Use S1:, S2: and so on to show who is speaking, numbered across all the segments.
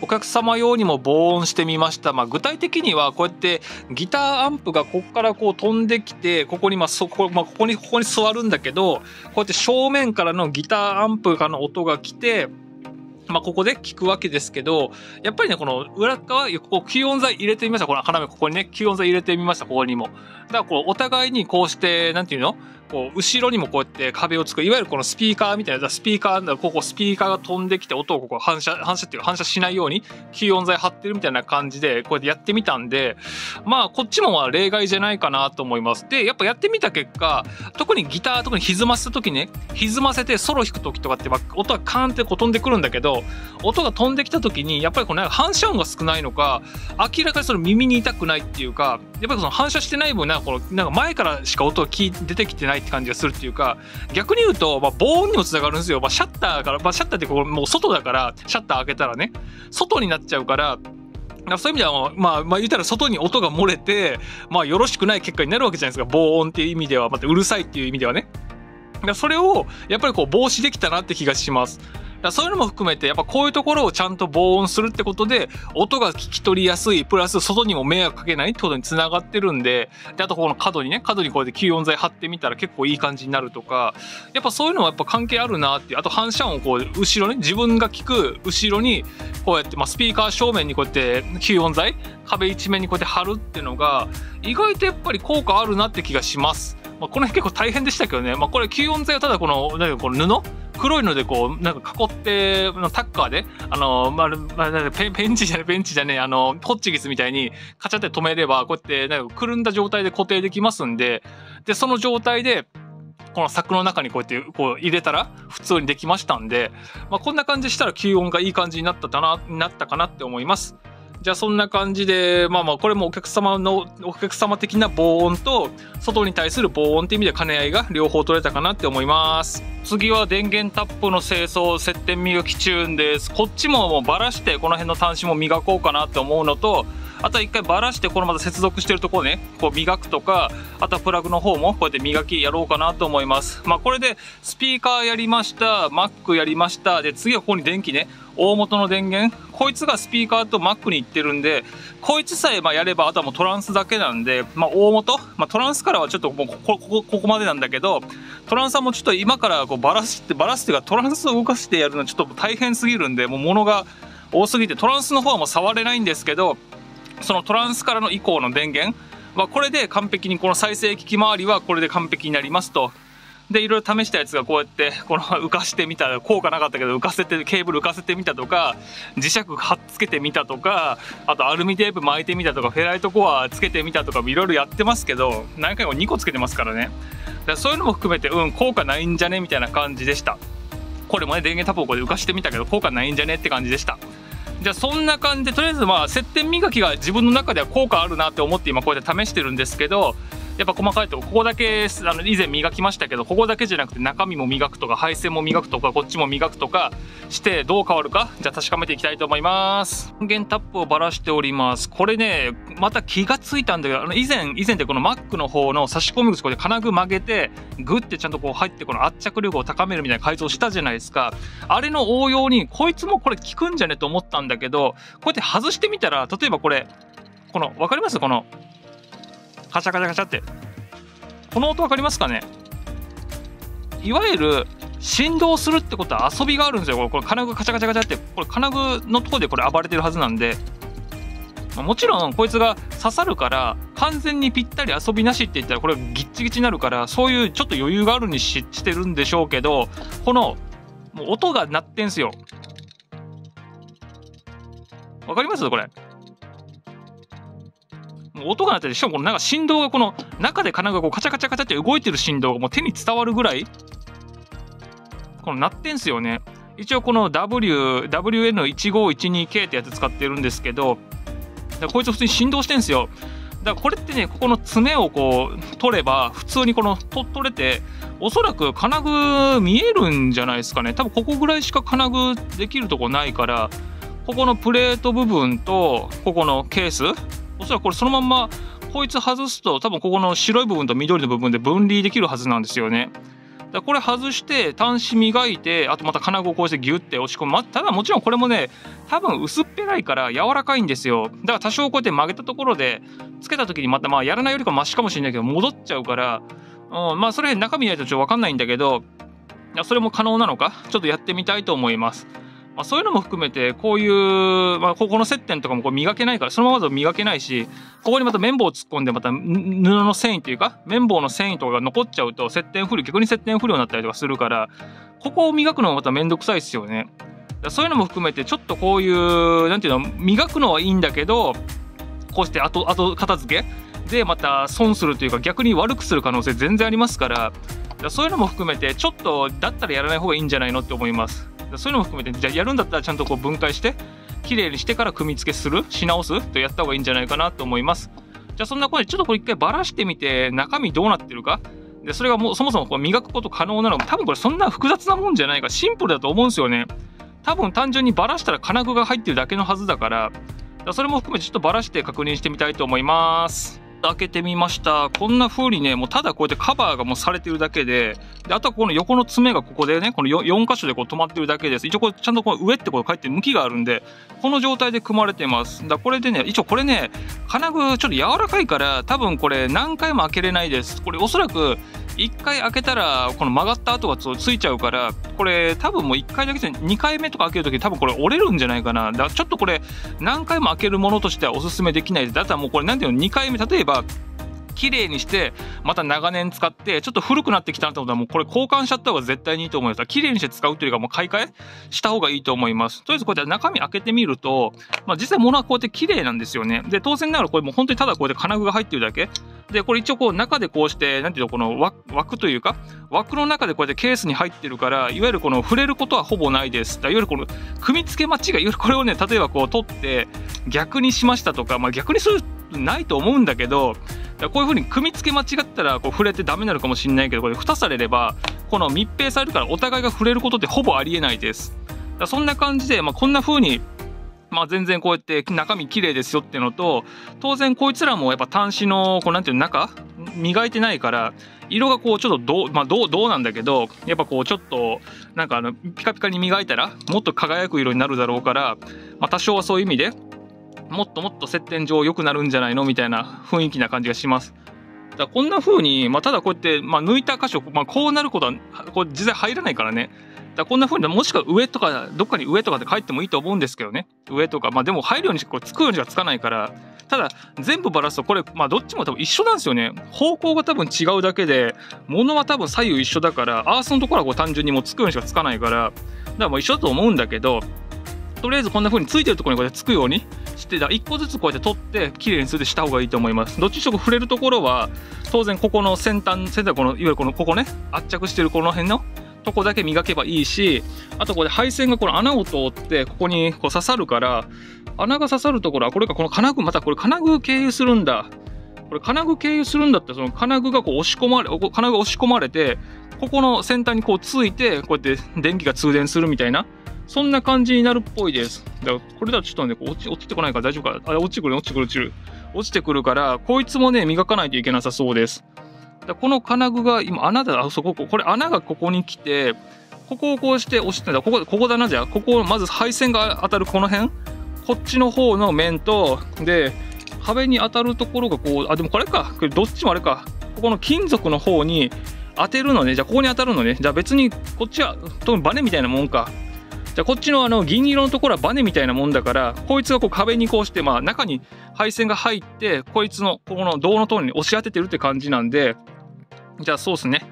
S1: お客様用にも防音してみました。まあ、具体的にはこうやってギターアンプがここからこう飛んできて、ここにまあそこ、まあ、ここに、ここに座るんだけど、こうやって正面からのギターアンプからの音が来て、まあ、ここで聞くわけですけど、やっぱりね、この裏側、こう、吸音材入れてみました。この要、ここにね、吸音材入れてみました。ここにも。だから、こう、お互いにこうして、なんていうの？こう後ろにもこうやって壁を作るいわゆるこのスピーカーみたいなスピーカーここスピーカーが飛んできて音をここ反射反射っていうか反射しないように吸音材貼ってるみたいな感じでこうやってやってみたんでまあこっちもは例外じゃないかなと思います。でやっぱやってみた結果特にギター特に歪ませた時ね歪ませてソロ弾く時とかって音がカーンってこう飛んでくるんだけど音が飛んできた時にやっぱりこの反射音が少ないのか明らかにその耳に痛くないっていうかやっぱりその反射してない分なんかこのなんか前からしか音が出てきてないって感じがするっていうか逆に言うと、まあ、防音にもつながるんですよ、まあ、シャッターから、まあ、シャッターってこもう外だからシャッター開けたらね外になっちゃうからそういう意味では、まあ、まあ言ったら外に音が漏れて、まあよろしくない結果になるわけじゃないですか。防音っていう意味では、またうるさいっていう意味ではね。それを、やっぱりこう防止できたなって気がします。そういうのも含めてやっぱこういうところをちゃんと防音するってことで音が聞き取りやすいプラス外にも迷惑かけないってことにつながってるんでであとこの角にね角にこうやって吸音材貼ってみたら結構いい感じになるとかやっぱそういうのはやっぱ関係あるなっていうあと反射音をこう後ろね自分が聞く後ろにこうやって、まあ、スピーカー正面にこうやって吸音材壁一面にこうやって貼るっていうのが意外とやっぱり効果あるなって気がします。まあ、この辺結構大変でしたけどね、まあ、これ吸音材はただこのなんかこの布？黒いのでこうなんか囲ってタッカーであの、まる、まる、ペンペンチじゃねペンチじゃねあのホッチギスみたいにカチャって止めればこうやってなんかくるんだ状態で固定できますんででその状態でこの柵の中にこうやってこう入れたら普通にできましたんで、まあ、こんな感じしたら吸音がいい感じになったかななったかなって思います。じゃあそんな感じでまあまあこれもお客様のお客様的な防音と外に対する防音っていう意味で兼ね合いが両方取れたかなって思います。次は電源タップの清掃接点磨き中です。こっちももうバラしてこの辺の端子も磨こうかなって思うのとあとは一回バラしてこのまた接続してるところねこう磨くとかあとはプラグの方もこうやって磨きやろうかなと思います。まあこれでスピーカーやりました Mac やりました。で次はここに電気ね。大元の電源？こいつがスピーカーと Mac に行ってるんでこいつさえまやればあとはもうトランスだけなんで、まあ、大元、まあ、トランスからはちょっともうここここここまでなんだけどトランスはもうちょっと今からこうバラしてバラすっていうかトランスを動かしてやるのはちょっと大変すぎるんでもう物が多すぎてトランスの方はもう触れないんですけどそのトランスからの以降の電源？はこれで完璧にこの再生機器周りはこれで完璧になりますと。で、いろいろ試したやつがこうやって、この浮かしてみたら、効果なかったけど浮かせて、ケーブル浮かせてみたとか、磁石貼っつけてみたとか、あとアルミテープ巻いてみたとか、フェライトコアつけてみたとか、いろいろやってますけど、何回も2個つけてますからね。だそういうのも含めて、うん、効果ないんじゃねみたいな感じでした。これもね、電源タップをこうで浮かしてみたけど、効果ないんじゃねって感じでした。じゃあそんな感じでとりあえずまあ接点磨きが自分の中では効果あるなって思って今こうやって試してるんですけどやっぱ細かいとこここだけあの以前磨きましたけどここだけじゃなくて中身も磨くとか配線も磨くとかこっちも磨くとかしてどう変わるかじゃあ確かめていきたいと思います。電源タップをばらしております。これねまた気がついたんだけどあの以前以前でこの Mac の方の差し込み口これ金具曲げてグッてちゃんとこう入ってこの圧着力を高めるみたいな改造したじゃないですか。あれの応用にこいつもこれ効くんじゃねと思ったんだけどこうやって外してみたら例えばこれこの分かります？このカチャカチャカチャって。この音分かりますかね？いわゆる振動するってことは遊びがあるんですよ。これ金具カチャカチャカチャって。これ金具のとこでこれ暴れてるはずなんで。もちろんこいつが刺さるから完全にぴったり遊びなしって言ったらこれギッチギチになるからそういうちょっと余裕があるにししてるんでしょうけどこのもう音が鳴ってんすよ。わかります？これ。音が鳴ってしかもこのなんか振動がこの中で金具がこうカチャカチャカチャって動いてる振動がもう手に伝わるぐらいこの鳴ってんすよね。一応この W WN1512K ってやつ使ってるんですけどこいつ普通に振動してんすよ。だからこれってねここの爪をこう取れば普通にこの取れておそらく金具見えるんじゃないですかね。多分ここぐらいしか金具できるとこないからここのプレート部分とここのケースおそらくこれそのまんまこいつ外すと多分ここの白い部分と緑の部分で分離できるはずなんですよね。だこれ外して端子磨いてあとまた金具をこうしてギュッて押し込む、ま、ただもちろんこれもね多分薄っぺらいから柔らかいんですよ。だから多少こうやって曲げたところでつけた時にまたまあやらないよりかマシかもしれないけど戻っちゃうから、うん、まあそれ中身ないとちょっと分かんないんだけどそれも可能なのか？ちょっとやってみたいと思います。まあ、そういうのも含めてこういう、まあ、ここの接点とかもこう磨けないからそのままだと磨けないしここにまた綿棒を突っ込んでまた布の繊維というか綿棒の繊維とかが残っちゃうと接点不良逆に接点不良になったりとかするからここを磨くのもまた面倒くさいですよね。そういうのも含めてちょっとこういう何ていうの磨くのはいいんだけどこうして後後片付けでまた損するというか逆に悪くする可能性全然ありますからそういうのも含めてちょっとだったらやらない方がいいんじゃないのって思います。そういうのも含めてじゃあやるんだったらちゃんとこう分解して綺麗にしてから組み付けする？し直す？とやった方がいいんじゃないかなと思います。じゃあそんなことでちょっとこれ一回ばらしてみて中身どうなってるか？でそれがもうそもそもこう磨くこと可能なのか？多分これそんな複雑なもんじゃないか。シンプルだと思うんですよね。多分単純にばらしたら金具が入ってるだけのはずだから。それも含めてちょっとばらして確認してみたいと思います。開けてみました。こんな風にねもうただこうやってカバーがもうされてるだけでであとはこの横の爪がここでねこの 4, 4箇所でこう止まってるだけです。一応これちゃんとこの上ってこう書いて向きがあるんでこの状態で組まれてます。だこれでね一応これね金具ちょっと柔らかいから多分これ何回も開けれないです。これおそらく1回開けたらこの曲がった跡がついちゃうからこれ多分もう1回だけじゃ2回目とか開けるとき多分これ折れるんじゃないかな。だからちょっとこれ何回も開けるものとしてはおすすめできない。だったらもうこれ何ていうの？2回目例えば綺麗にしてまた長年使ってちょっと古くなってきたなってことはもうこれ交換しちゃった方が絶対にいいと思います。綺麗にして使うというかもう買い替えした方がいいと思います。とりあえずこうやって中身開けてみると、まあ、実際物はこうやって綺麗なんですよね。で当然ながらこれもう本当にただこうやって金具が入ってるだけ。でこれ一応こう中でこうして何ていうのこの枠というか枠の中でこうやってケースに入ってるからいわゆるこの触れることはほぼないです。いわゆるこの組み付け間違いいわゆるこれをね例えばこう取って逆にしましたとか、まあ、逆にするないと思うんだけどこういう風に組み付け間違ったらこう触れてダメなるかもしれないけどこれ蓋されればこの密閉されるからお互いが触れることってほぼありえないです。だそんな感じで、まあ、こんな風にまあ、全然こうやって中身綺麗ですよっていうのと当然こいつらもやっぱ端子のこうなんていう中磨いてないから色がこうちょっとどう,、まあ、どうどうなんだけどやっぱこうちょっとなんかあのピカピカに磨いたらもっと輝く色になるだろうから、まあ、多少はそういう意味でもっともっと接点上良くなるんじゃないのみたいな雰囲気な感じがします。だこんな風に、まあ、ただこうやって、まあ、抜いた箇所、まあ、こうなることはこう実際入らないからね。だこんな風にもしくは上とかどっかに上とかで書いてもいいと思うんですけどね上とかまあでも入るようにこうつくようにしかつかないからただ全部バラすとこれまあどっちも多分一緒なんですよね方向が多分違うだけで物は多分左右一緒だからアースのところはこう単純にもうつくようにしかつかないからだからもう一緒だと思うんだけどとりあえずこんな風についてるところにこうやってつくようにしてだ1個ずつこうやって取って綺麗にするした方がいいと思います。どっちにしろ触れるところは当然ここの先端先端このいわゆるこのここね圧着してるこの辺のとこだけ磨けばいいしあとこれ配線がこの穴を通ってここにこう刺さるから穴が刺さるところはこれかこの金具またこれ金具経由するんだ。これ金具経由するんだったらその金具がこう押し込まれ金具が押し込まれてここの先端にこうついてこうやって電気が通電するみたいなそんな感じになるっぽいです。だからこれだとちょっとね、落ち落ちてこないから大丈夫か。あ、落ちてくる、落ちてくる、落ちる。落ちてくるから、こいつもね、磨かないといけなさそうです。だこの金具が今、穴だ、あそこ、これ穴がここに来て、ここをこうして押してんだ。ここ、ここだな、じゃあ。ここ、まず配線が当たるこの辺。こっちの方の面と、で、壁に当たるところがこう、あ、でもこれか。これどっちもあれか。ここの金属の方に当てるのね。じゃあここに当たるのね。じゃあ別にこっちは、特にバネみたいなもんか。じゃあこっちのあの銀色のところはバネみたいなもんだからこいつがこう壁にこうしてまあ中に配線が入ってこいつのここの銅の塔に押し当ててるって感じなんでじゃあそうっすね。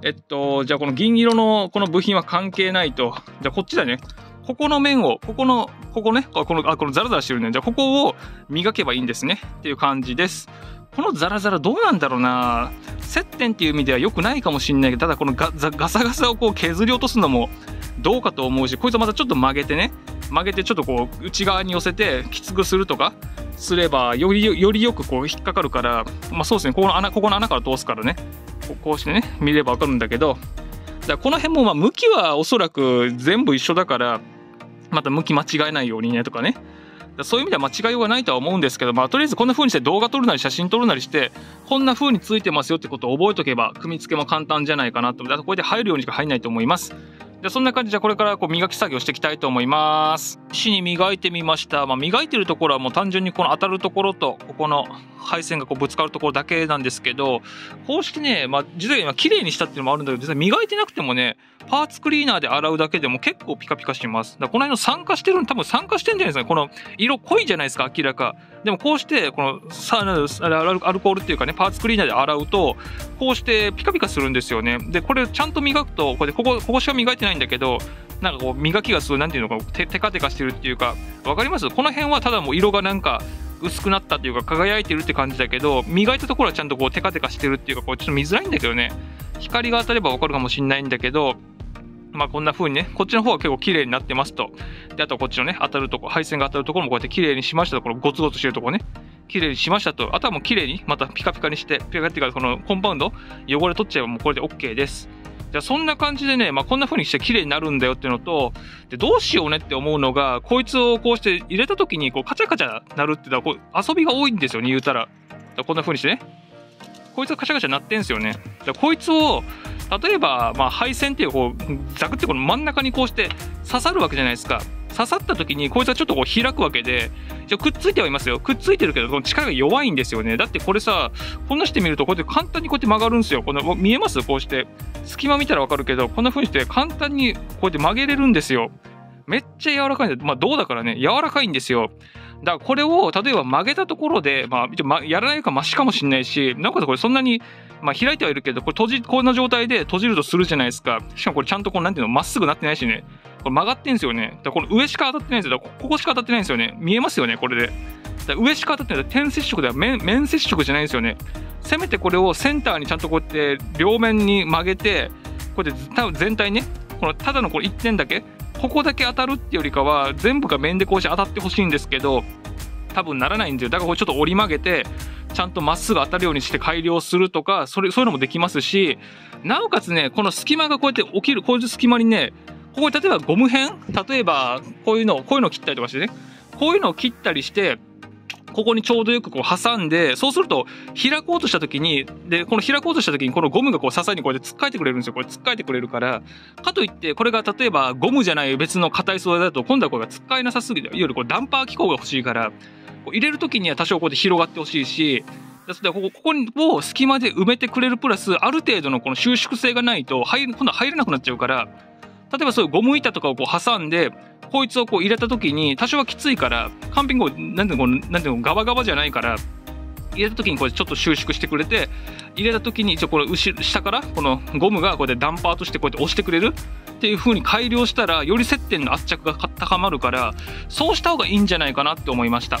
S1: えっとじゃあこの銀色のこの部品は関係ないと。じゃあこっちだね。ここの面をここのここね。このあこのザラザラしてるね。じゃあここを磨けばいいんですね。っていう感じです。このザラザラどうなんだろうな。接点っていう意味では良くないかもしんないけどただこのガガサガサをこう削り落とすのもどうかと思うしこいつはまたちょっと曲げてね曲げてちょっとこう内側に寄せてきつくするとかすればよりよりよくこう引っかかるからまあそうですねここの穴ここの穴から通すからねこうしてね見れば分かるんだけどだこの辺もまあ向きはおそらく全部一緒だからまた向き間違えないようにねとかねそういう意味では間違いようがないとは思うんですけど、まあ、とりあえずこんな風にして動画撮るなり写真撮るなりして、こんな風についてますよってことを覚えとけば、組み付けも簡単じゃないかなと。だこれで入るようにしか入んないと思います。でそんな感じでこれからこう磨き作業していきたいと思います。石に磨いてみました。まあ、磨いてるところはもう単純にこの当たるところと、ここの配線がこうぶつかるところだけなんですけど、公式ね、まあ、実は今綺麗にしたっていうのもあるんだけど、実は磨いてなくてもね、パーツクリーナーで洗うだけでも結構ピカピカします。だこの辺の酸化してるの多分酸化してんじゃないですか。この色濃いじゃないですか、明らか。でもこうして、このさアルコールっていうかね、パーツクリーナーで洗うと、こうしてピカピカするんですよね。で、これちゃんと磨くと、これここ、ここしか磨いてないんだけど、なんかこう磨きがすごい、なんていうのか、テカテカしてるっていうか、わかります？この辺はただもう色がなんか、薄くなったっていうか輝いてるって感じだけど磨いたところはちゃんとこうテカテカしてるっていうかこうちょっと見づらいんだけどね光が当たればわかるかもしんないんだけどまあこんな風にね、こっちの方は結構綺麗になってますと。で、あとこっちのね、当たるとこ、配線が当たるところもこうやって綺麗にしましたと、このゴツゴツしてるとこね、綺麗にしましたと。あとはもう綺麗に、またピカピカにして、ピカピカっていうか、このコンパウンド、汚れ取っちゃえばもうこれで OK です。じゃあそんな感じでね、まあ、こんな風にして綺麗になるんだよっていうのと、でどうしようねって思うのが、こいつをこうして入れた時にこうカチャカチャなるっていうのはこう遊びが多いんですよね、言うたら。こんな風にしてね。こいつがカチャカチャなってんすよね。こいつを例えば、まあ、配線っていうこうザクってこの真ん中にこうして刺さるわけじゃないですか。刺さった時にこいつはちょっとこう開くわけでじゃくっついてはいますよ。くっついてるけどこの力が弱いんですよね。だってこれさこんなしてみるとこうやって簡単にこうやって曲がるんですよ。この見えます？こうして。隙間見たらわかるけどこんな風にして簡単にこうやって曲げれるんですよ。めっちゃ柔らかいんでまあ銅だからね。柔らかいんですよ。だからこれを例えば曲げたところで、まあ、やらないかマシかもしれないし、なおかつこれそんなにまあ、開いてはいるけど、これ閉じ、こんな状態で閉じるとするじゃないですか。しかもこれちゃんとこう、なんていうの、まっすぐなってないしね。これ曲がってんですよね。だからこの上しか当たってないんですよ。ここしか当たってないんですよね。見えますよね、これで。だ上しか当たってない。点接触では面面接触じゃないんですよね。せめてこれをセンターにちゃんとこうやって両面に曲げて、こうやって多分全体ね、このただのこの1点だけ、ここだけ当たるってよりかは、全部が面でこうして当たってほしいんですけど、多分ならないんですよ。だからこれちょっと折り曲げて、ちゃんとまっすぐ当たるようにして改良するとか、それ、そういうのもできますし、なおかつね、この隙間がこうやって起きる、こういう隙間にね、ここに例えばゴム片例えば、こういうの、こういうのを切ったりとかしてね、こういうのを切ったりして、ここにちょうどよくこう挟んで、そうすると開こうとした時に、で、この開こうとした時にこのゴムがこう支えにこうやって突っかえてくれるんですよ。これ突っかえてくれるから、かといってこれが例えばゴムじゃない別の硬い素材だと今度はこれが突っかえなさすぎて、いわゆるこうダンパー機構が欲しいから、入れる時には多少こうやって広がってほしいし、でここここを隙間で埋めてくれるプラスある程度のこの収縮性がないと入今度は入れなくなっちゃうから例えばそういうゴム板とかをこう挟んでこいつをこう入れた時に多少はきついから完璧になんていうのなんていうのガバガバじゃないから入れた時にこれちょっと収縮してくれて入れた時に一応この後下からこのゴムがこうやってダンパーとしてこうやって押してくれるっていう風に改良したらより接点の圧着が高まるからそうした方がいいんじゃないかなって思いました。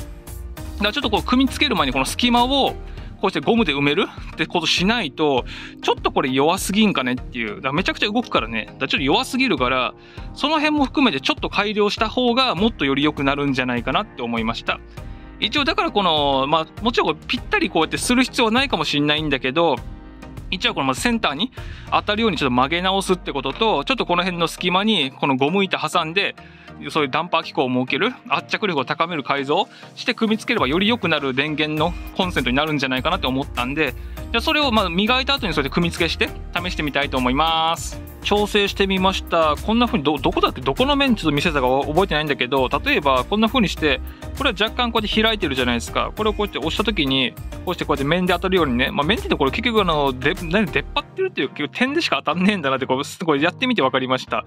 S1: だからちょっとこう組み付ける前にこの隙間をこうしてゴムで埋めるってことしないと、ちょっとこれ弱すぎんかねっていう。だからめちゃくちゃ動くからね。だからちょっと弱すぎるから、その辺も含めてちょっと改良した方がもっとより良くなるんじゃないかなって思いました。一応だからこの、まあもちろんぴったりこうやってする必要はないかもしんないんだけど、一応このまセンターに当たるようにちょっと曲げ直すってことと、ちょっとこの辺の隙間にこのゴム板挟んで、そういうダンパー機構を設ける圧着力を高める改造して組み付ければより良くなる電源のコンセントになるんじゃないかなって思ったんでじゃそれをま磨いた後にそれで組み付けして試してみたいと思います。調整してみました。こんな風にどどこだってどこの面ちょっと見せたか覚えてないんだけど例えばこんな風にしてこれは若干こうやって開いてるじゃないですか。これをこうやって押した時にこうしてこうやって面で当たるようにね、まあ、面ってこれ結局あので何出っ張ってるっていう結局点でしか当たんねえんだなってこうこれやってみて分かりました。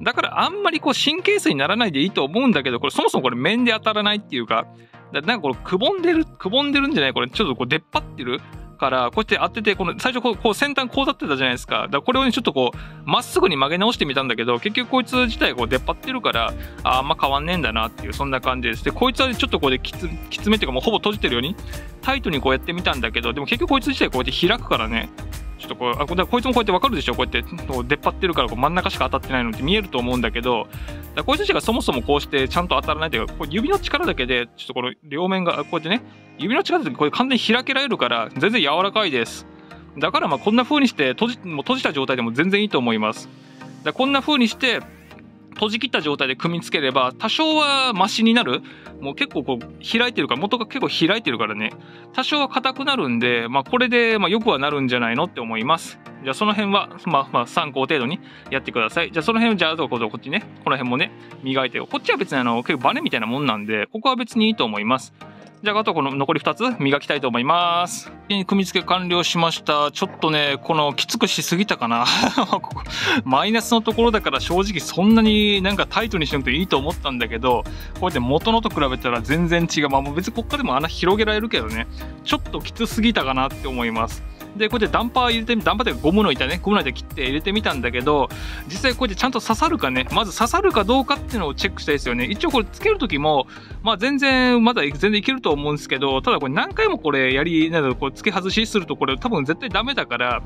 S1: だからあんまりこう神経質にならないでいいと思うんだけど、これそもそもこれ面で当たらないっていうか、なんかこれくぼんでる、くぼんでるんじゃない？これちょっとこう出っ張ってるから、こうやって当てて、この最初こうこう先端こう立ってたじゃないですか。だからこれをねちょっとこう、まっすぐに曲げ直してみたんだけど、結局こいつ自体こう出っ張ってるから、ああんま変わんねえんだなっていう、そんな感じです。で、こいつはちょっとこうできつ、きつめっていうかもうほぼ閉じてるように、タイトにこうやってみたんだけど、でも結局こいつ自体こうやって開くからね、ちょっとこう、あここいつもこうやってわかるでしょ？こうやって出っ張ってるからこう真ん中しか当たってないのって見えると思うんだけど、だこいつ自体がそもそもこうしてちゃんと当たらないというか、こう指の力だけで、ちょっとこの両面がこうやってね、指の力でこれ完全に開けられるから、全然柔らかいです。だからまあこんな風にして閉じもう閉じた状態でも全然いいと思います。だこんな風にして、閉じ切った状態で組み付ければ、多少はマシになる。もう結構こう、開いてるから、元が結構開いてるからね、多少は硬くなるんで、まあこれで、まあよくはなるんじゃないのって思います。じゃあその辺は、まあまあ参考程度にやってください。じゃあその辺、じゃあどここっちね、この辺もね、磨いてこっちは別にあの、結構バネみたいなもんなんで、ここは別にいいと思います。じゃあ、あとこの残り2つ磨きたいと思います。組み付け完了しました。ちょっとね、このきつくしすぎたかな。マイナスのところだから正直そんなになんかタイトにしなくていいと思ったんだけど、こうやって元のと比べたら全然違う。まあ別にこっからでも穴広げられるけどね、ちょっときつすぎたかなって思います。で、こうやってダンパー入れてみ、ダンパーってゴムの板ね、ゴムの板切って入れてみたんだけど、実際こうやってちゃんと刺さるかね、まず刺さるかどうかっていうのをチェックしたいですよね。一応これつけるときも、まあ全然、まだ全然いけると思うんですけど、ただこれ何回もこれやり、なんだろう、こう付け外しするとこれ多分絶対ダメだから、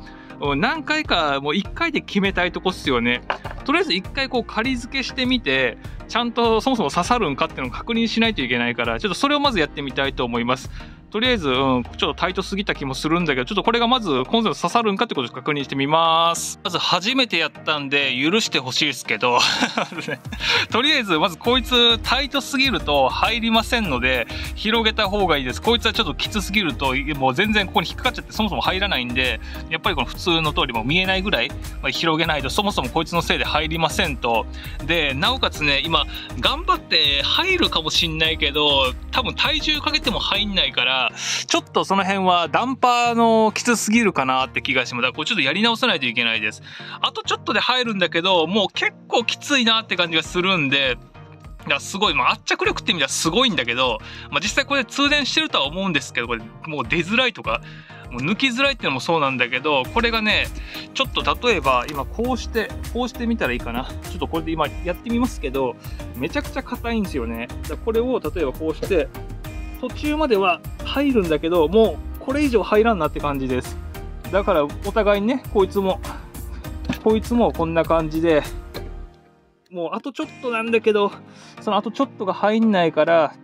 S1: 何回かもう1回で決めたいとこっすよね。とりあえず1回こう仮付けしてみて、ちゃんとそもそも刺さるんかっていうのを確認しないといけないから、ちょっとそれをまずやってみたいと思います。とりあえず、うん、ちょっとタイトすぎた気もするんだけど、ちょっとこれがまずコンセント刺さるんかってことを確認してみます。まず初めてやったんで許してほしいですけど とりあえずまずこいつタイトすぎると入りませんので、広げた方がいいです。こいつはちょっときつすぎると、もう全然ここに引っかかっちゃってそもそも入らないんで、やっぱりこの普通の通りも見えないぐらい、ま広げないとそもそもこいつのせいで入りませんと。で、なおかつね、今頑張って入るかもしんないけど、多分体重かけても入んないから、ちょっとその辺はダンパーのきつすぎるかなって気がします。だからこれちょっとやり直さないといけないです。あとちょっとで入るんだけど、もう結構きついなって感じがするんで、だすごい、まあ、圧着力って意味ではすごいんだけど、まあ、実際これ通電してるとは思うんですけど、これもう出づらいとか、もう抜きづらいっていうのもそうなんだけど、これがね、ちょっと例えば今こうして、こうしてみたらいいかな。ちょっとこれで今やってみますけど、めちゃくちゃ硬いんですよね。だこれを例えばこうして、途中までは入るんだけど、もうこれ以上入らんなって感じです。だからお互いにね、こいつも、こいつもこんな感じで、もうあとちょっとなんだけど、そのあとちょっとが入んないから、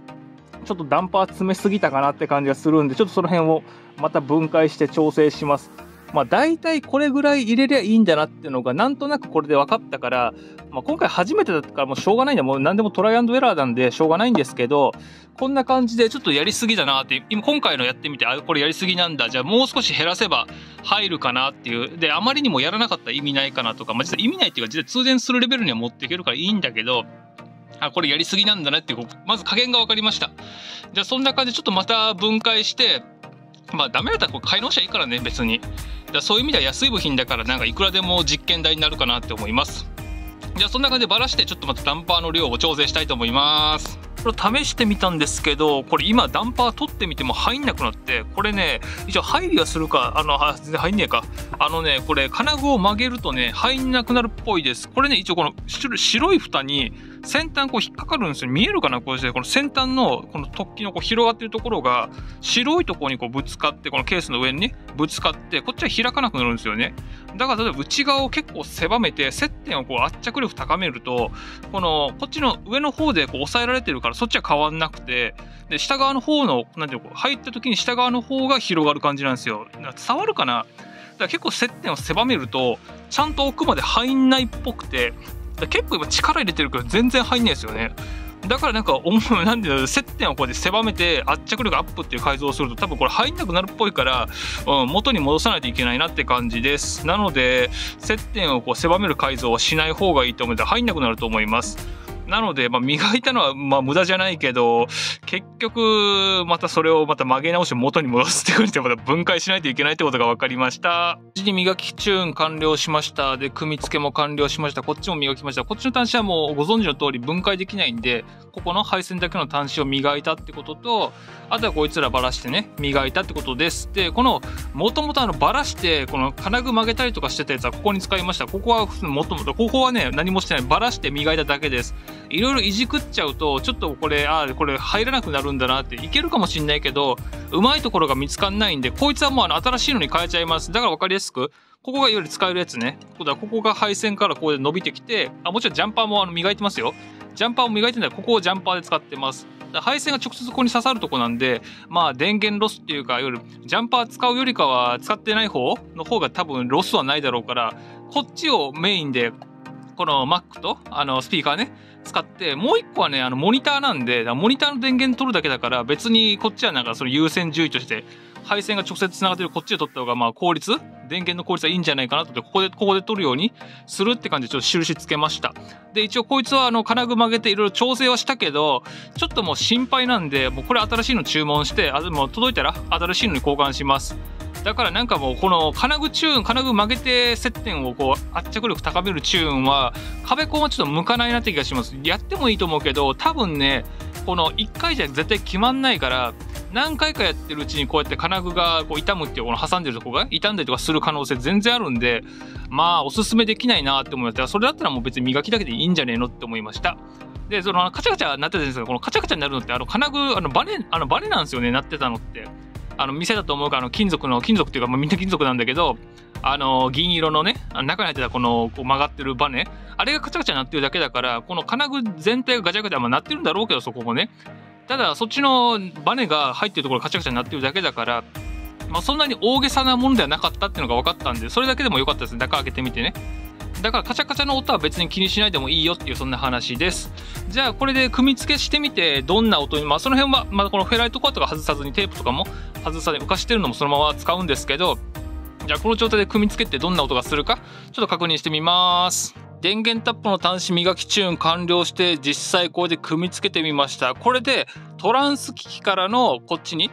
S1: ちょっとダンパー詰めすぎたかなって感じがするんで、ちょっとその辺をまた分解して調整します。まあ大体これぐらい入れりゃいいんだなっていうのがなんとなくこれで分かったから、まあ、今回初めてだったからもうしょうがないんだ。もう何でもトライアンドエラーなんでしょうがないんですけど、こんな感じでちょっとやりすぎだなって、今今回のやってみて、あ、これやりすぎなんだ。じゃあもう少し減らせば入るかなっていう。で、あまりにもやらなかったら意味ないかなとか、まあ実は意味ないっていうか、実は通電するレベルには持っていけるからいいんだけど、あ、これやりすぎなんだなっていう、まず加減が分かりました。じゃあそんな感じでちょっとまた分解して、まあダメだったらこれ買い直しゃいいからね、別に。だそういう意味では安い部品だからなんかいくらでも実験台になるかなって思います。じゃあそんな感じでバラしてちょっとまたダンパーの量を調整したいと思います。これ試してみたんですけど、これ今ダンパー取ってみても入んなくなって、これね、一応入りはするか、あの、全然入んねえか。あのね、これ金具を曲げるとね、入んなくなるっぽいです。これね、一応この白い蓋に先端こう引っかかるんですよ。見えるかなこうして、この先端のこの突起のこう広がってるところが、白いところにこうぶつかって、このケースの上にね、ぶつかって、こっちは開かなくなるんですよね。だから例えば内側を結構狭めて、接点をこう圧着力高めると、この、こっちの上の方でこう抑えられてるから、そっちは変わんなくて、で、下側の方の、なんていうの、入った時に下側の方が広がる感じなんですよ。伝わるかなだから結構接点を狭めると、ちゃんと奥まで入んないっぽくて、結構今力入れてるけど全然入んないですよね。だからなんか、なんで接点をこうやって狭めて圧着力アップっていう改造をすると多分これ入んなくなるっぽいから、うん、元に戻さないといけないなって感じです。なので、接点をこう狭める改造はしない方がいいと思うので入んなくなると思います。なので、まあ、磨いたのは、まあ、無駄じゃないけど、結局、またそれをまた曲げ直して元に戻すってことで、また分解しないといけないってことが分かりました。無事に磨きチューン完了しました。で、組み付けも完了しました。こっちも磨きました。こっちの端子はもうご存知の通り分解できないんで、ここの配線だけの端子を磨いたってことと、あとはこいつらばらしてね、磨いたってことです。で、この、もともとあの、ばらして、この金具曲げたりとかしてたやつはここに使いました。ここは、もともと、ここはね、何もしてない。ばらして磨いただけです。いろいろいじくっちゃうと、ちょっとこれ、ああ、これ入らなくなるんだなって、いけるかもしんないけど、うまいところが見つかんないんで、こいつはもうあの、新しいのに変えちゃいます。だから分かりやすく、ここがいわゆる使えるやつね。ここが配線からここで伸びてきて、あ、もちろんジャンパーもあの磨いてますよ。ジャンパーを磨いてないここをジャンパーで使ってます。配線が直接ここに刺さるとこなんで、まあ電源ロスっていうか、いわゆるジャンパー使うよりかは使ってない方の方が多分ロスはないだろうから、こっちをメインでこの Mac とあのスピーカーね使ってもう一個はねあのモニターなんでモニターの電源取るだけだから別にこっちはなんかその優先順位として配線が直接つながってるこっちで取った方がまあ効率電源の効率はいいんじゃないかなと思ってここでここで取るようにするって感じでちょっと印つけました。で一応こいつはあの金具曲げていろいろ調整はしたけどちょっともう心配なんでもうこれ新しいの注文してあもう届いたら新しいのに交換します。だからなんかもうこの金具チューン金具曲げて接点をこう圧着力高めるチューンは壁コンはちょっと向かないなって気がします。やってもいいと思うけど多分ねこの1回じゃ絶対決まんないから何回かやってるうちにこうやって金具がこう傷むっていうこの挟んでるとこが傷んだりとかする可能性全然あるんでまあおすすめできないなって思いましたそれだったらもう別に磨きだけでいいんじゃねえのって思いました。でそのカチャカチャなってたんですけどこのカチャカチャになるのってあの金具あのバネあのバネなんですよねなってたのって。あの店だと思うからあの金属の金属っていうか、まあ、みんな金属なんだけどあの銀色のね中に入ってたこのこう曲がってるバネ。あれがカチャカチャなってるだけだからこの金具全体がガチャガチャ、まあ、なってるんだろうけどそこもね。ただそっちのバネが入ってるところカチャカチャになってるだけだからまあ、そんなに大げさなものではなかったっていうのが分かったんでそれだけでも良かったですね。中開けてみてね。だからカチャカチャの音は別に気にしないでもいいよっていうそんな話です。じゃあこれで組み付けしてみてどんな音にまあその辺は、まあ、このフェライトコアとか外さずにテープとかも外さずに浮かしてるのもそのまま使うんですけどじゃあこの状態で組み付けてどんな音がするかちょっと確認してみます。電源タップの端子磨きチューン完了して実際これで組み付けてみました。これでトランス機器からのこっちに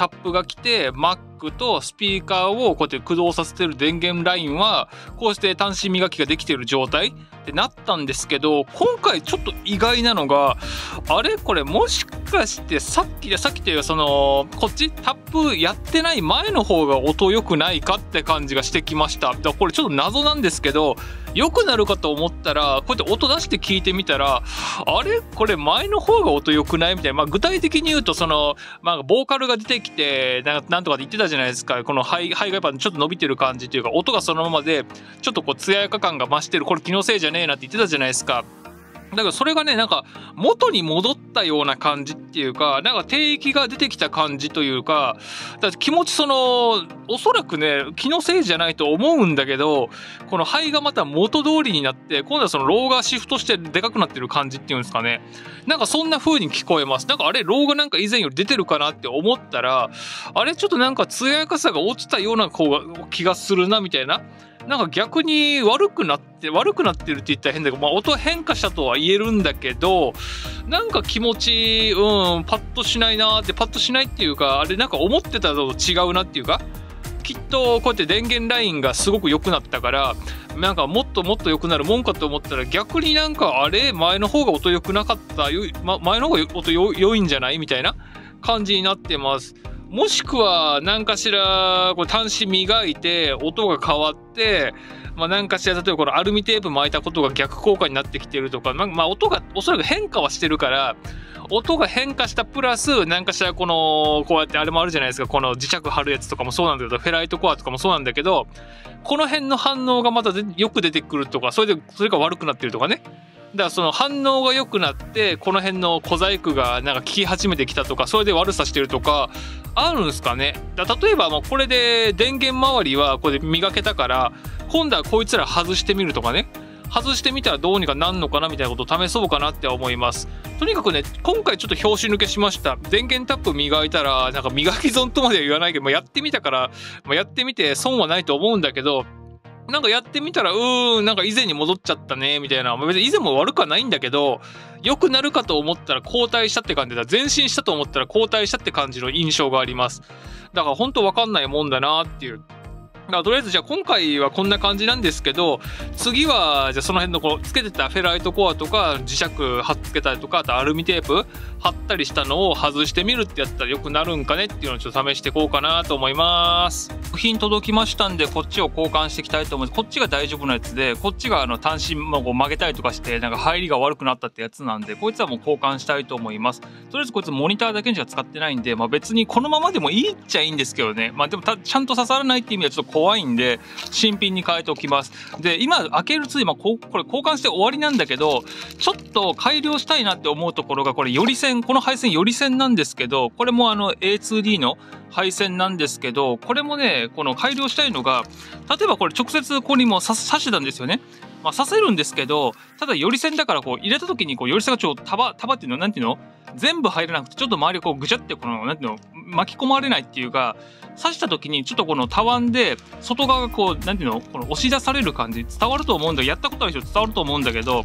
S1: タップが来て Mac とスピーカーをこうやって駆動させてる電源ラインはこうして端子磨きができてる状態ってなったんですけど今回ちょっと意外なのがあれ？これもしかしてさっきさっきというそのこっちタップやってない前の方が音良くないかって感じがしてきました。だからこれちょっと謎なんですけど良くなるかと思ったらこうやって音出して聞いてみたらあれ？これ前の方が音良くない？みたいな、まあ、具体的に言うとその、まあ、ボーカルが出てきてなんとかって言ってたじゃないですか。この肺肺がやっぱちょっと伸びてる感じというか音がそのままでちょっとこう艶やか感が増してる。これ気のせいじゃねえなって言ってたじゃないですか。だからそれがね、なんか元に戻ったような感じっていうか、なんか定域が出てきた感じというか、だ気持ちその、おそらくね、気のせいじゃないと思うんだけど、この肺がまた元通りになって、今度はそのローがシフトしてでかくなってる感じっていうんですかね。なんかそんな風に聞こえます。なんかあれ、ローがなんか以前より出てるかなって思ったら、あれちょっとなんか艶やかさが落ちたような気がするな、みたいな。なんか逆に悪くなって悪くなってるって言ったら変だけど、まあ、音変化したとは言えるんだけどなんか気持ちうんパッとしないなってパッとしないっていうかあれなんか思ってたと違うなっていうかきっとこうやって電源ラインがすごく良くなったからなんかもっともっと良くなるもんかと思ったら逆になんかあれ前の方が音良くなかったま、前の方が音良いんじゃないみたいな感じになってます。もしくは何かしらこう端子磨いて音が変わって、まあ、何かしら例えばこのアルミテープ巻いたことが逆効果になってきてるとか、まあ、音がおそらく変化はしてるから音が変化したプラス何かしらこのこうやってあれもあるじゃないですかこの磁石貼るやつとかもそうなんだけどフェライトコアとかもそうなんだけどこの辺の反応がまたよく出てくるとかそれでそれが悪くなってるとかね。だからその反応が良くなってこの辺の小細工がなんか効き始めてきたとかそれで悪さしてるとかあるんすかね。だ例えばもうこれで電源周りはこれで磨けたから今度はこいつら外してみるとかね。外してみたらどうにかなんのかなみたいなことを試そうかなって思います。とにかくね今回ちょっと拍子抜けしました。電源タップ磨いたらなんか磨き損とまでは言わないけど、まあ、やってみたから、まあ、やってみて損はないと思うんだけどなんかやってみたら、うーん、なんか以前に戻っちゃったね、みたいな。別に以前も悪くはないんだけど、良くなるかと思ったら後退したって感じだ。前進したと思ったら後退したって感じの印象があります。だから本当わかんないもんだなっていう。だとりあえずじゃあ今回はこんな感じなんですけど次はじゃあその辺のこうつけてたフェライトコアとか磁石貼っつけたりとかあとアルミテープ貼ったりしたのを外してみるってやったらよくなるんかねっていうのをちょっと試していこうかなと思います。部品届きましたんでこっちを交換していきたいと思います。こっちが大丈夫なやつでこっちがあの単身も曲げたりとかしてなんか入りが悪くなったってやつなんでこいつはもう交換したいと思います。とりあえずこいつモニターだけにしか使ってないんでまあ別にこのままでもいいっちゃいいんですけどね。まあでもちゃんと刺さらないっていう意味はちょっと怖いんで、新品に変えておきます。で、今、開けるつい、まあ、これ交換して終わりなんだけど、ちょっと改良したいなって思うところが、これ、より線、この配線より線なんですけど、これもあの、A2D の配線なんですけど、これもね、この改良したいのが、例えばこれ直接ここにも刺してたんですよね。まあ、させるんですけど、ただ、より線だから、こう、入れた時に、こう、より線がちょっと束、束っていうの、なんていうの？全部入らなくて、ちょっと周りこう、ぐちゃって、この、なんていうの？巻き込まれないっていうか、刺した時に、ちょっとこのたわんで、外側がこう、なんていうのこの押し出される感じ、伝わると思うんだやったことある人伝わると思うんだけど、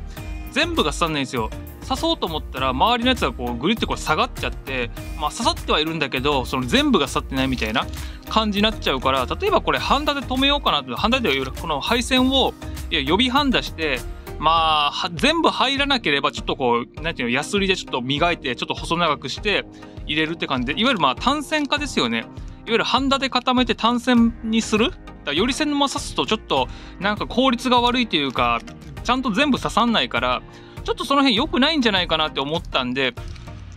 S1: 全部が刺さんないんですよ。刺そうと思ったら周りのやつがこうグリってこう下がっちゃって、まあ、刺さってはいるんだけどその全部が刺さってないみたいな感じになっちゃうから例えばこれハンダで止めようかなとハンダではこの配線を予備ハンダしてまあ全部入らなければちょっとこう何ていうのヤスリでちょっと磨いてちょっと細長くして入れるって感じでいわゆるまあ単線化ですよね。いわゆるハンダで固めて単線にする。だより線のま刺すとちょっとなんか効率が悪いというかちゃんと全部刺さんないからちょっとその辺良くないんじゃないかなって思ったんで、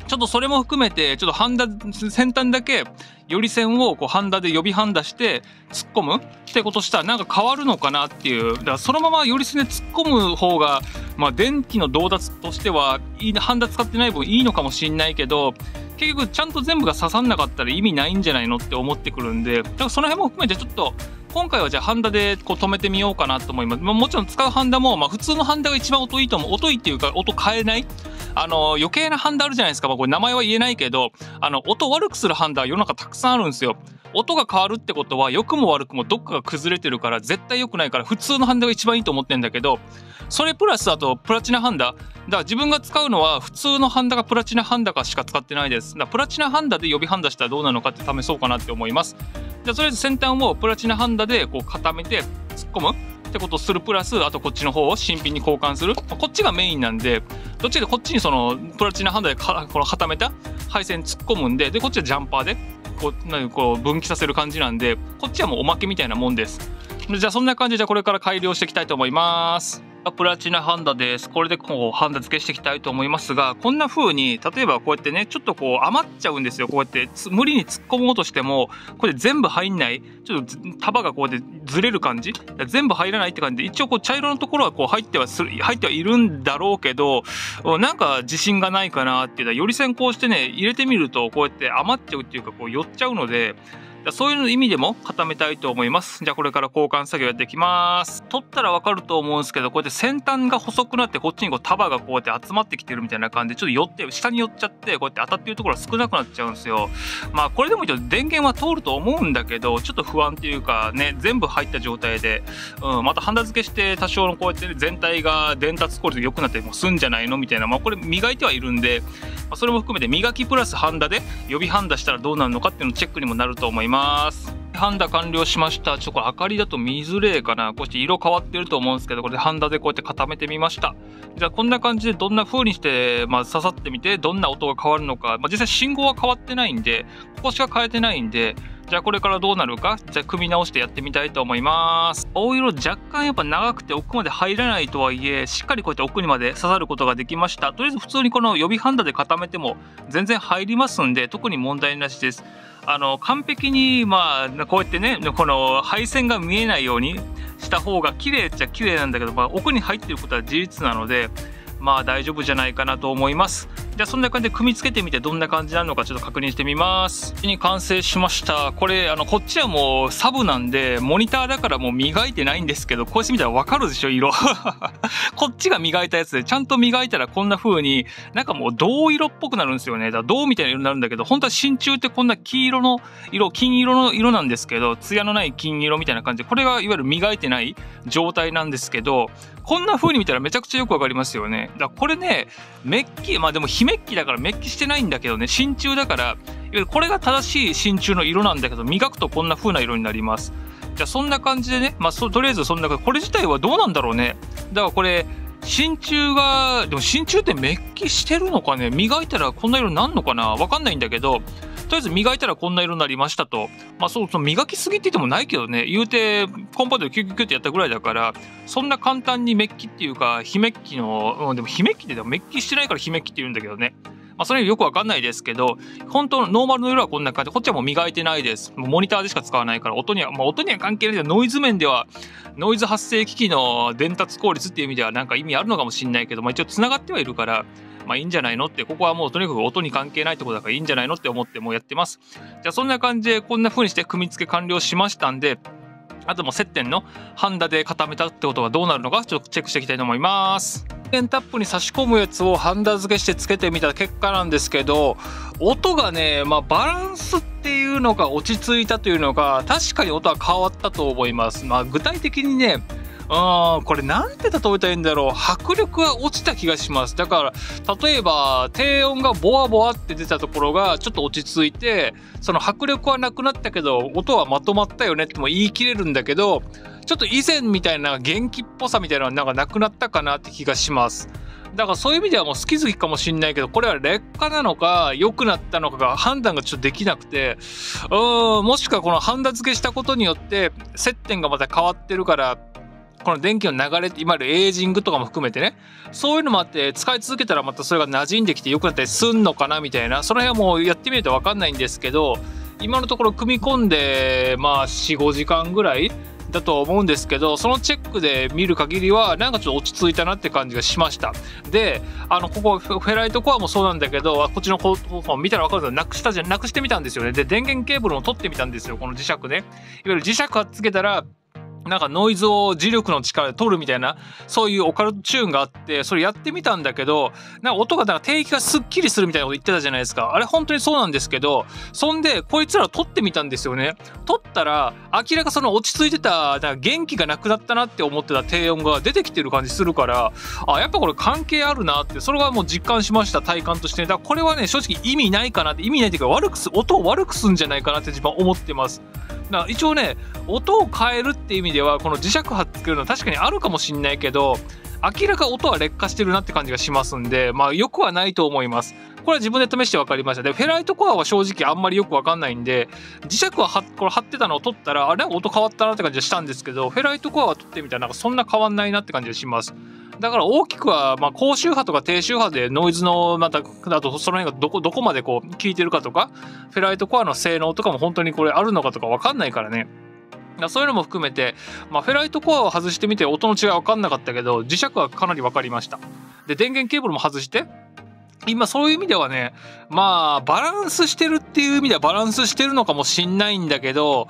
S1: ちょっとそれも含めて、ちょっとハンダ、先端だけ、より線をこうハンダで予備ハンダして突っ込むってことしたらなんか変わるのかなっていう。だからそのままより線で突っ込む方が、まあ電気の導脱としては、いいハンダ使ってない分いいのかもしんないけど、結局ちゃんと全部が刺さんなかったら意味ないんじゃないのって思ってくるんで、だからその辺も含めてちょっと今回はじゃあハンダでこう止めてみようかなと思います。まあ、もちろん使うハンダも、まあ、普通のハンダが一番音いいと思う。音いいっていうか音変えない？あの、余計なハンダあるじゃないですか。まあ、これ名前は言えないけど、あの、音悪くするハンダは世の中たくさんあるんですよ。音が変わるってことは良くも悪くもどっかが崩れてるから絶対良くないから普通のハンダが一番いいと思ってんだけどそれプラスあとプラチナハンダ。だから自分が使うのは普通のハンダかプラチナハンダかしか使ってないです。だからプラチナハンダで予備ハンダしたらどうなのかって試そうかなって思います。じゃあとりあえず先端をプラチナハンダでこう固めて突っ込む。ってことをするプラスあとこっちの方を新品に交換する。こっちがメインなんでどっちかでこっちにそのプラチナハンドでこの固めた配線突っ込むんででこっちはジャンパーでこうなんこう分岐させる感じなんでこっちはもうおまけみたいなもんです。じゃあそんな感じでこれから改良していきたいと思います。プラチナハンダです。これでこうハンダ付けしていきたいと思いますが、こんな風に、例えばこうやってね、ちょっとこう余っちゃうんですよ。こうやって無理に突っ込もうとしても、これ全部入んない。ちょっと束がこうやってずれる感じ。全部入らないって感じで、一応こう茶色のところはこう入ってはする、入ってはいるんだろうけど、なんか自信がないかなっていうのは、より先行してね、入れてみるとこうやって余っちゃうっていうか、こう寄っちゃうので、そういう意味でも固めたいと思います。じゃあこれから交換作業やっていきます。取ったらわかると思うんですけど、こうやって先端が細くなってこっちにこう束がこうやって集まってきてるみたいな感じで、ちょっと寄って、下に寄っちゃって、こうやって当たってるところが少なくなっちゃうんですよ。まあこれでも一応電源は通ると思うんだけど、ちょっと不安っていうかね、全部入った状態で、うん、またハンダ付けして多少のこうやって、ね、全体が伝達効率良くなっても済んじゃないのみたいな、まあこれ磨いてはいるんで、まあ、それも含めて磨きプラスハンダで予備ハンダしたらどうなるのかっていうのをチェックにもなると思います。ハンダ完了しました。ちょっとこれ明かりだと見づれえかな。こうして色変わってると思うんですけど、これでハンダでこうやって固めてみました。じゃあこんな感じでどんな風にして、まあ、刺さってみて、どんな音が変わるのか。まあ、実際信号は変わってないんで、ここしか変えてないんで、じゃあこれからどうなるか、じゃあ組み直してやってみたいと思います。青色若干やっぱ長くて奥まで入らないとはいえ、しっかりこうやって奥にまで刺さることができました。とりあえず普通にこの予備ハンダで固めても全然入りますんで、特に問題なしです。あの完璧にまあこうやってねこの配線が見えないようにした方が綺麗っちゃ綺麗なんだけど、まあ、奥に入ってることは事実なのでまあ大丈夫じゃないかなと思います。じゃあそんな感じで組み付けてみてどんな感じなのかちょっと確認してみます。に完成しました。これ、あの、こっちはもうサブなんで、モニターだからもう磨いてないんですけど、こうしてみたらわかるでしょ、色。こっちが磨いたやつで、ちゃんと磨いたらこんな風に、なんかもう銅色っぽくなるんですよね。だから銅みたいな色になるんだけど、本当は真鍮ってこんな黄色の色、金色の色なんですけど、艶のない金色みたいな感じで、これがいわゆる磨いてない状態なんですけど、こんな風に見たらめちゃくちゃよくわかりますよね。だからこれね、メッキ、まあでも非メッキだからメッキしてないんだけどね、真鍮だから、いわゆるこれが正しい真鍮の色なんだけど、磨くとこんな風な色になります。じゃあそんな感じでね、まあとりあえずそんな、これ自体はどうなんだろうね。だからこれ、真鍮が、でも真鍮ってメッキしてるのかね？磨いたらこんな色になんのかな？わかんないんだけど、とりあえず磨いたらこんな色になりましたと。まあそうそう、磨きすぎって言ってもないけどね、言うて、コンパでキュキュキュってやったぐらいだから、そんな簡単にメッキっていうか、非メッキの、うん、でも非メッキってメッキしてないから非メッキって言うんだけどね。まあ、それよくわかんないですけど、本当のノーマルの色はこんな感じで。こっちはもう磨いてないです。もうモニターでしか使わないから、音には、まあ、音には関係ないけど、ノイズ面では、ノイズ発生機器の伝達効率っていう意味ではなんか意味あるのかもしれないけど、まあ、一応繋がってはいるから、まあいいんじゃないのって、ここはもうとにかく音に関係ないってことだからいいんじゃないのって思ってもうやってます。じゃあそんな感じでこんな風にして組み付け完了しましたんで、あとも接点のハンダで固めたってことがどうなるのかちょっとチェックしていきたいと思います電タップに差し込むやつをハンダ付けしてつけてみた結果なんですけど音がね、まあ、バランスっていうのが落ち着いたというのが確かに音は変わったと思います、まあ、具体的にねうん、これなんて例えたらいいんだろう。迫力が落ちた気がします。だから、例えば、低音がボワボワって出たところがちょっと落ち着いて、その迫力はなくなったけど、音はまとまったよねっても言い切れるんだけど、ちょっと以前みたいな元気っぽさみたいなのはなんかなくなったかなって気がします。だからそういう意味ではもう好き好きかもしんないけど、これは劣化なのか、良くなったのかが判断がちょっとできなくて、うん、もしくはこのハンダ付けしたことによって、接点がまた変わってるから、この電気の流れって、いわゆるエイジングとかも含めてね、そういうのもあって、使い続けたらまたそれが馴染んできて良くなったりすんのかなみたいな、その辺はもうやってみるとわかんないんですけど、今のところ組み込んで、まあ4、5時間ぐらいだと思うんですけど、そのチェックで見る限りは、なんかちょっと落ち着いたなって感じがしました。で、あの、ここ、フェライトコアもそうなんだけど、こっちの方法見たらわかるけど、なくしたじゃ、なくしてみたんですよね。で、電源ケーブルも取ってみたんですよ、この磁石ね。いわゆる磁石貼っつけたら、なんかノイズを磁力の力で取るみたいな、そういうオカルトチューンがあって、それやってみたんだけど、なんか音がなんか定域がスッキリするみたいなこと言ってたじゃないですか。あれ本当にそうなんですけど、そんで、こいつら取ってみたんですよね。取ったら、明らかその落ち着いてた、なんか元気がなくなったなって思ってた低音が出てきてる感じするから、あ、やっぱこれ関係あるなって、それはもう実感しました、体感として。だからこれはね、正直意味ないかなって、意味ないっていうか、悪くす、音を悪くすんじゃないかなって自分は思ってます。だ一応ね音を変えるって意味ではこの磁石貼っつけるのは確かにあるかもしんないけど明らか音は劣化してるなって感じがしますんでまあよくはないと思います。これは自分で試して分かりました。でフェライトコアは正直あんまりよく分かんないんで磁石はこれ貼ってたのを取ったらあれ？音変わったなって感じがしたんですけどフェライトコアは取ってみたらなんかそんな変わんないなって感じがします。だから大きくは、まあ、高周波とか低周波でノイズの、また、だとその辺がどこ、どこまでこう、効いてるかとか、フェライトコアの性能とかも本当にこれあるのかとかわかんないからね。そういうのも含めて、まあ、フェライトコアを外してみて音の違い分かんなかったけど磁石はかなり分かりましたで電源ケーブルも外して今そういう意味ではね、まあ、バランスしてるっていう意味ではバランスしてるのかもしんないんだけど、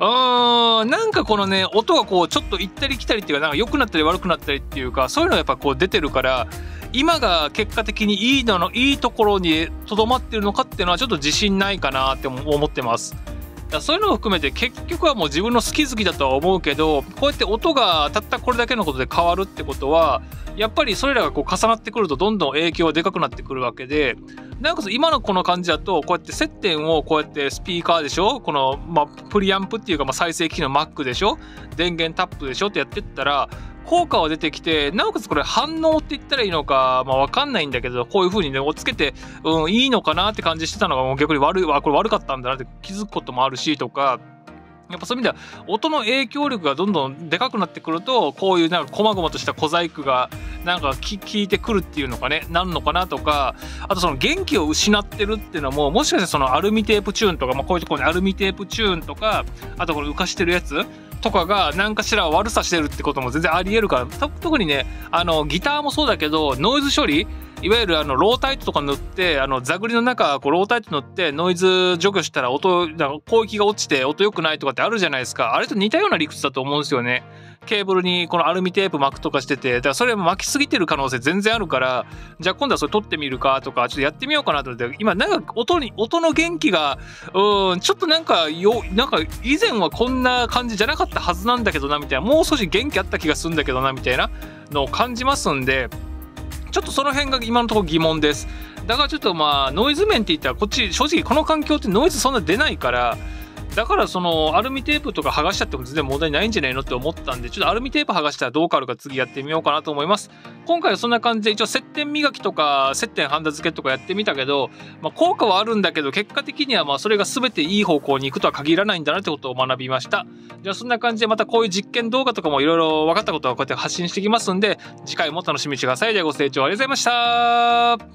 S1: うーん、なんかこのね、音がこう、ちょっと行ったり来たりっていうか、なんか良くなったり悪くなったりっていうか、そういうのがやっぱこう出てるから、今が結果的にいいのの、いいところにとどまってるのかっていうのはちょっと自信ないかなって思ってます。そういうのを含めて結局はもう自分の好き好きだとは思うけどこうやって音がたったこれだけのことで変わるってことはやっぱりそれらがこう重なってくるとどんどん影響がでかくなってくるわけでなおかつ今のこの感じだとこうやって接点をこうやってスピーカーでしょ？この、まあ、プリアンプっていうかまあ再生機能 Mac でしょ？電源タップでしょ？ってやってったら効果は出てきて、なおかつこれ反応って言ったらいいのか、まあわかんないんだけど、こういう風にね、をつけて、うん、いいのかなって感じしてたのが、もう逆に悪い、わ、これ悪かったんだなって気づくこともあるし、とか、やっぱそういう意味では音の影響力がどんどんでかくなってくるとこういうなんか細々とした小細工がなんか効いてくるっていうのかねなんのかなとかあとその元気を失ってるっていうのももしかしてそのアルミテープチューンとか、まあ、こういうところにアルミテープチューンとかあとこれ浮かしてるやつとかが何かしら悪さしてるってことも全然ありえるから特にねあのギターもそうだけどノイズ処理いわゆるあのロータイトとか塗ってあのザグリの中こうロータイト塗ってノイズ除去したら音広域が落ちて音良くないとかってあるじゃないですか。あれと似たような理屈だと思うんですよね。ケーブルにこのアルミテープ巻くとかしててだからそれ巻きすぎてる可能性全然あるからじゃあ今度はそれ取ってみるかとかちょっとやってみようかなと思って。今なんか音に音の元気がうんちょっとなんかよなんか以前はこんな感じじゃなかったはずなんだけどなみたいな。もう少し元気あった気がするんだけどなみたいなのを感じますんでちょっとその辺が今のところ疑問です。だからちょっとまあノイズ面って言ったらこっち正直この環境ってノイズそんな出ないからだからそのアルミテープとか剥がしちゃっても全然問題ないんじゃないのって思ったんで、ちょっとアルミテープ剥がしたらどう変わるか次やってみようかなと思います。今回はそんな感じで一応接点磨きとか接点ハンダ付けとかやってみたけど、まあ、効果はあるんだけど結果的にはまあそれが全ていい方向に行くとは限らないんだなってことを学びました。じゃあそんな感じでまたこういう実験動画とかもいろいろ分かったことはこうやって発信していきますんで、次回も楽しみにしてください。ではご清聴ありがとうございました。